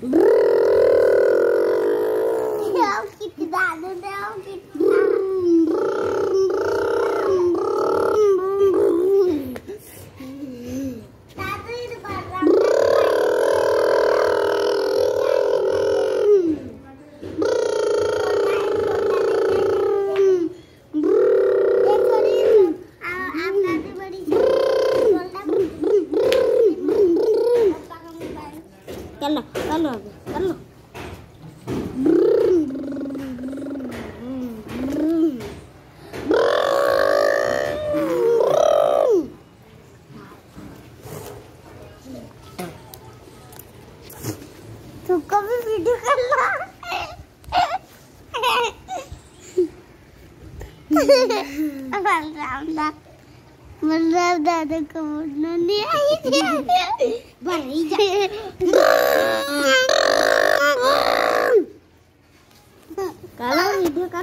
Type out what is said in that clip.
Não, é que nada não, é que. कर लो कर लो कर लो तू कर लो मतलब दादा को बोलना नहीं आई थी बड़ी जा काला वीडियो का